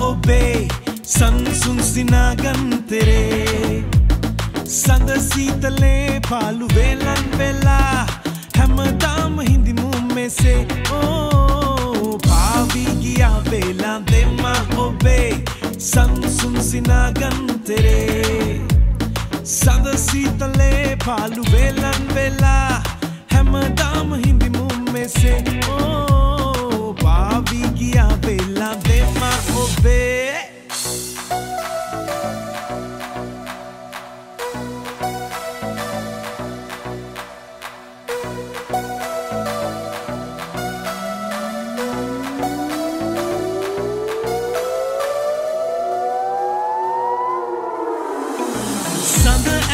ඔබේ සංසුන් සිනාගන්තරේ සඳ සීතලේ පාලු වෙලන් වෙලා හැමදාම හිඳිමුම් මෙසේ ඕ පාවී ගියා වෙලා දෙම ඔබේ සංසුන් සිනාගන්තරේ සඳ සීතලේ පාලු වෙලන් වෙලා හැමදාම හිඳිමුම් මෙසේ ඕ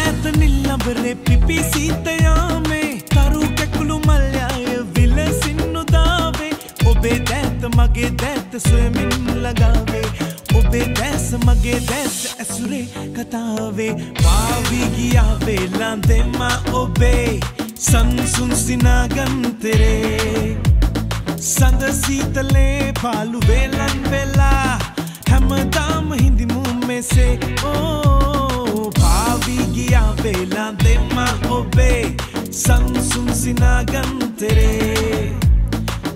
ඇත නිල්ලබරේ පිපි සීතයාමේ තරු කැකුළු මල්්‍යය විලසින්නුදාවේ ඔබේ දැත මගේ දැත සොයමින් ලගාවේ ඔබේ දැස මගේ දැස ඇසුරේ කතාවේ පාවිගියාවේ ලන්දෙම ඔබේ සංසුන් සිනාගන්තරේ සඳ සීතලේ පාලු වෙලන් වෙලා හැමදාම හිඳිමුම් මෙසේ ඕ සංසුන් සිනාගන්තරේ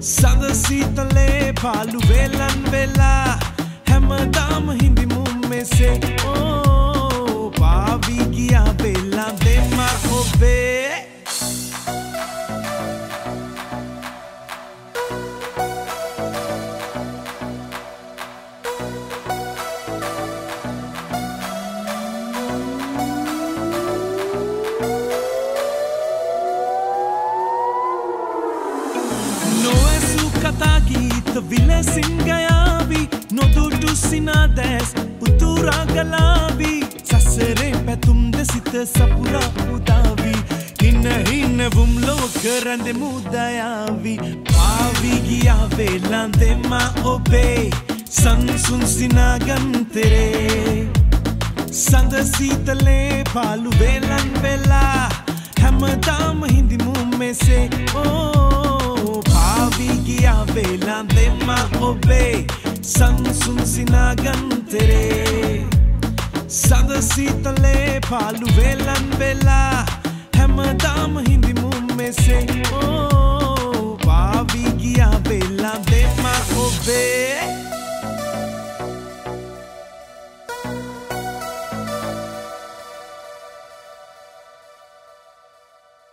සඳ සීතලේ පාලු වෙලන් වෙලා හැමදාම හිඳිමුම් මෙසේ ඕ කතාගීත විලසින් ගයාවී නොදුටු සිනාදැස් උතුරාගලාවී. සසරේ පැතුම්ද සිත සපුරා උදාවී හින්න හින්නවුම් ලෝක රැඳෙ මුදයාවී පාවිගියා වෙල්ලන්දෙම ඔබේ. සංසුන් සිනාගන්තරේ සඳ සීතලේ පාලු වෙලන් වෙලා හැමදාම හිඳිමුම් මෙසේ. ඕ පාවී ගියා වෙලා දෙම ඔබේ සංසුන් සිනාගන්තරේ සඳ සීතලේ පාලු වෙලන් වෙලා හැමදාම හිඳිමුම් මෙසේ ඕ පාවී ගියා වෙලා දෙම